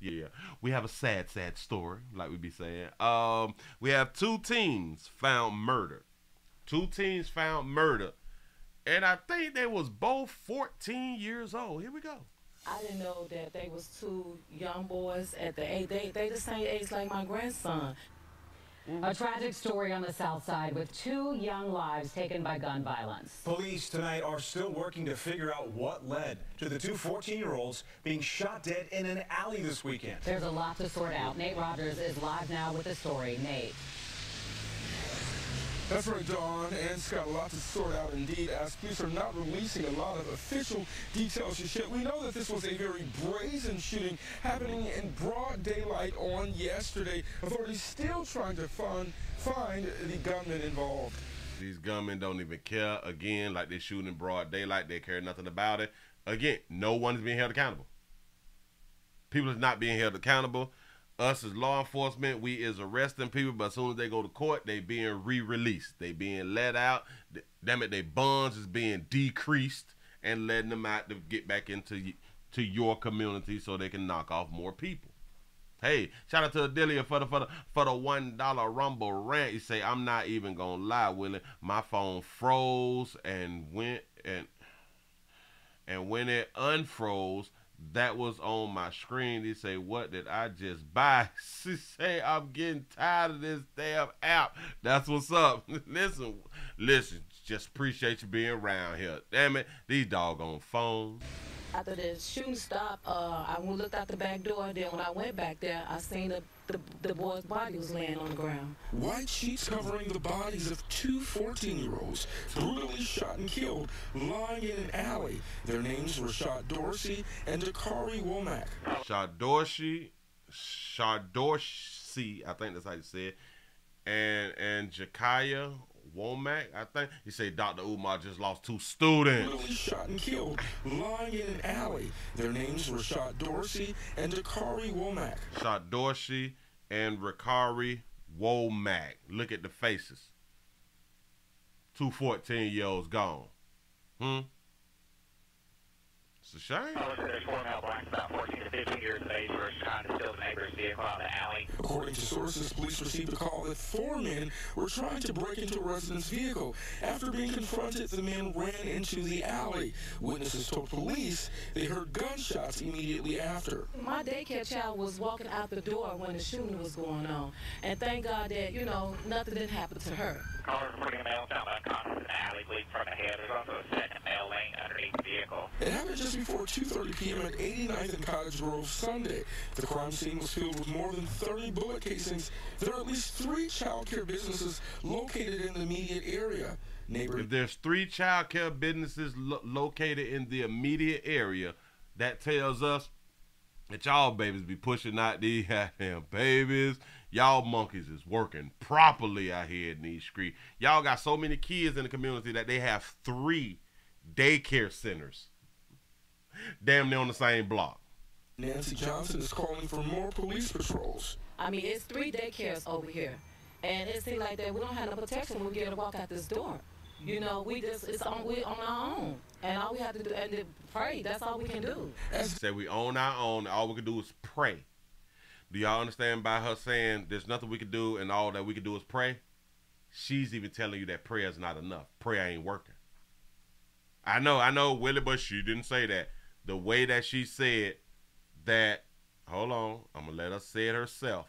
Yeah, we have a sad, sad story, like we be saying. Um, we have two teens found murdered. Two teens found murder, and I think they was both 14 years old. Here we go. I didn't know that they was two young boys at the age. They they the same age like my grandson. A tragic story on the South Side with two young lives taken by gun violence. Police tonight are still working to figure out what led to the two 14-year-olds being shot dead in an alley this weekend. There's a lot to sort out. Nate Rogers is live now with the story. Nate. That's right, Dawn. And Scott, a lot to sort out indeed, as police are not releasing a lot of official details just yet. We know that this was a very brazen shooting happening in broad daylight on yesterday. Authorities still trying to find, find the gunman involved. These gunmen don't even care. Again, like they're shooting in broad daylight, they care nothing about it. Again, no one is being held accountable. People is not being held accountable us as law enforcement, we is arresting people, but as soon as they go to court, they being re-released. They being let out. Damn it, their bonds is being decreased and letting them out to get back into to your community so they can knock off more people. Hey, shout out to Adelia for the for the for the one dollar rumble rant. You say I'm not even gonna lie, Willie. My phone froze and went and and when it unfroze, that was on my screen. They say, What did I just buy? She say, I'm getting tired of this damn app. That's what's up. listen, listen, just appreciate you being around here. Damn it, these doggone phones after the shooting stopped, uh, I looked out the back door. Then when I went back there, I seen the, the, the boy's body was laying on the ground. White sheets covering the bodies of two 14-year-olds brutally shot and killed, lying in an alley. Their names were Shot Dorsey and Dakari Womack. Shot Dorsey, Shot Dorsey, I think that's how you say it, and and Jakaya Womack, I think. He said Dr. Umar just lost two students. Brutally shot and killed, lying in an alley. Their names were Shot Dorsey and Dakari Womack. Shot Dorsey and Ricari Womack. Look at the faces. Two 14 year olds gone. Hmm? It's a shame. there's four male blacks about 14 to 15 years of age were trying to steal the neighbor's vehicle out of the alley. According to sources, police received a call that four men were trying to break into a resident's vehicle. After being confronted, the men ran into the alley. Witnesses told police they heard gunshots immediately after. My daycare child was walking out the door when the shooting was going on. And thank God that, you know, nothing did happen to her. Caller reporting a male found unconscious in the alley, bleeding from the head. There's also a second male laying underneath the vehicle. It happened just before 2.30 p.m. at 89th and Cottage Grove Sunday. The crime scene was filled with more than 30 bullet casings. There are at least three child care businesses located in the immediate area. Neighbor if there's three child care businesses lo- located in the immediate area, that tells us that y'all babies be pushing out these goddamn babies. Y'all monkeys is working properly out here in these streets. Y'all got so many kids in the community that they have three daycare centers damn near on the same block. Nancy Johnson is calling for more police patrols. I mean, it's three daycares over here. And it seems like that we don't have no protection when we get to walk out this door. You know, we just, it's on, we on our own. And all we have to do is pray. That's all we can do. Say we own our own. All we can do is pray. Do y'all understand by her saying there's nothing we can do and all that we can do is pray? She's even telling you that prayer is not enough. Prayer ain't working. I know, I know, Willie, but she didn't say that the way that she said that, hold on, I'm going to let her say it herself.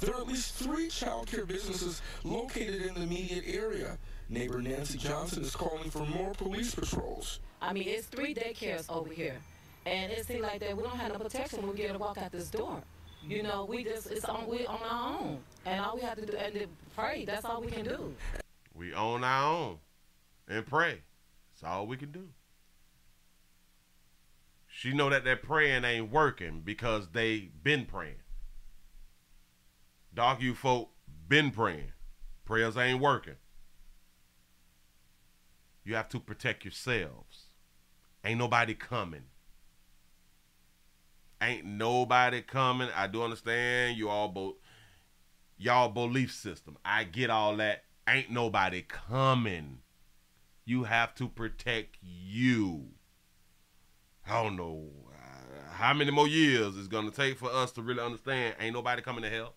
There are at least three child care businesses located in the immediate area. Neighbor Nancy Johnson is calling for more police patrols. I mean, it's three daycares over here. And it seems like that we don't have no protection when we get to walk out this door. You know, we just, it's on, we on our own. And all we have to do is pray. That's all we can do. We own our own and pray. That's all we can do. She know that that praying ain't working because they been praying. Dog, you folk been praying. Prayers ain't working. You have to protect yourselves. Ain't nobody coming. Ain't nobody coming. I do understand you all both y'all belief system. I get all that. Ain't nobody coming. You have to protect you. I don't know uh, how many more years it's gonna take for us to really understand ain't nobody coming to help?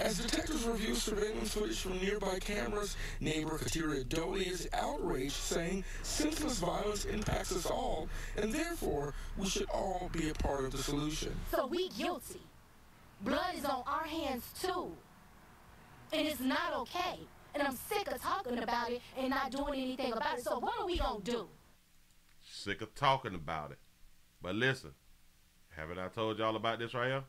As detectives review surveillance footage from nearby cameras, neighbor Katira Doley is outraged, saying senseless violence impacts us all, and therefore we should all be a part of the solution. So we guilty. Blood is on our hands too. And it's not okay. And I'm sick of talking about it and not doing anything about it. So what are we gonna do? Sick of talking about it. But listen, haven't I told y'all about this right here?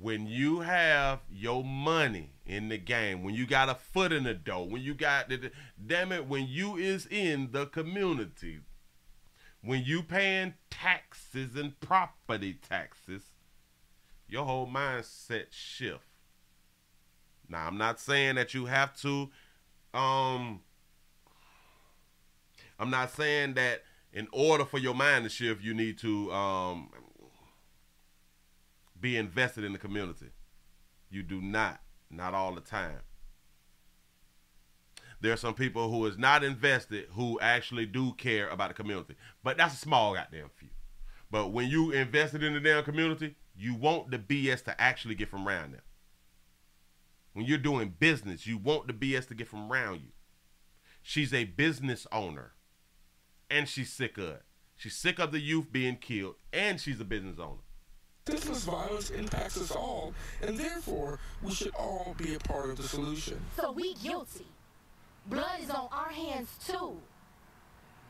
When you have your money in the game, when you got a foot in the door, when you got the damn it, when you is in the community, when you paying taxes and property taxes, your whole mindset shift. Now I'm not saying that you have to um I'm not saying that in order for your mind to shift, you need to um, be invested in the community. You do not, not all the time. There are some people who is not invested who actually do care about the community, but that's a small goddamn few. But when you invested in the damn community, you want the BS to actually get from around them. When you're doing business, you want the BS to get from around you. She's a business owner and she's sick of it. She's sick of the youth being killed, and she's a business owner. Senseless violence impacts us all, and therefore we should all be a part of the solution. So we guilty. Blood is on our hands too.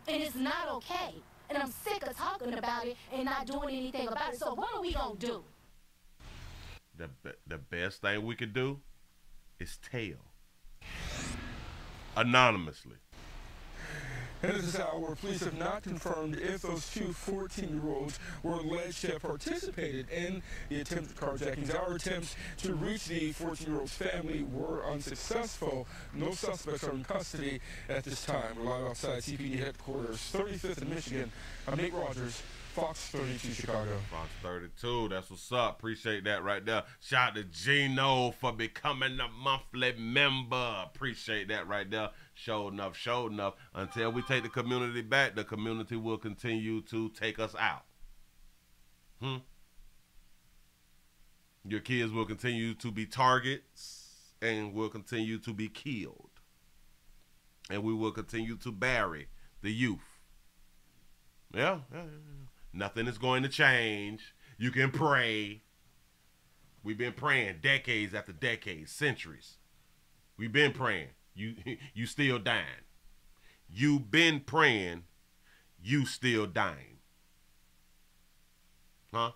And it's not okay. And I'm sick of talking about it and not doing anything about it. So what are we gonna do? The the best thing we could do is tell anonymously. At this hour, police have not confirmed if those two 14-year-olds were alleged to have participated in the attempted carjackings. Our attempts to reach the 14-year-old's family were unsuccessful. No suspects are in custody at this time. We're live outside CPD headquarters, 35th in Michigan. I'm Nate Rogers. Fox 32 Chicago. Fox 32, that's what's up. Appreciate that right there. Shout out to Gino for becoming a monthly member. Appreciate that right there. Show enough, show enough. Until we take the community back, the community will continue to take us out. Hmm. Your kids will continue to be targets and will continue to be killed. And we will continue to bury the youth. Yeah, yeah, yeah. Nothing is going to change. You can pray. We've been praying decades after decades, centuries. We've been praying. You you still dying. You've been praying. You still dying. Huh?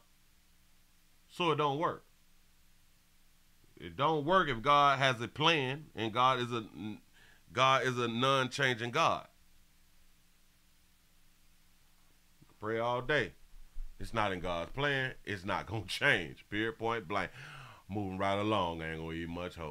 So it don't work. It don't work if God has a plan and God is a God is a non-changing God. Pray all day. It's not in God's plan. It's not gonna change. Period. Point blank. Moving right along. I ain't gonna eat much hope.